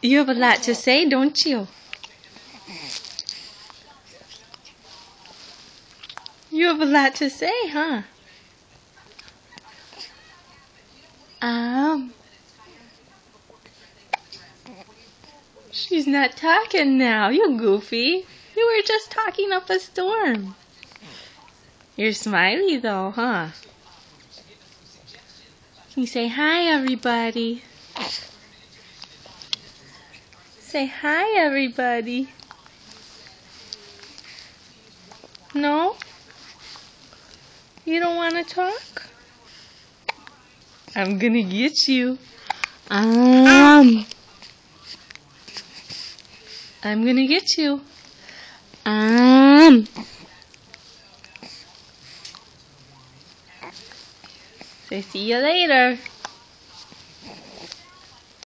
You have a lot to say, don't you? You have a lot to say, huh? Um. She's not talking now. You goofy. You were just talking up a storm. You're smiley though, huh? Can you say hi, everybody? Say hi, everybody. No? You don't want to talk? I'm gonna get you. Um. I'm gonna get you. Um. Say see you later.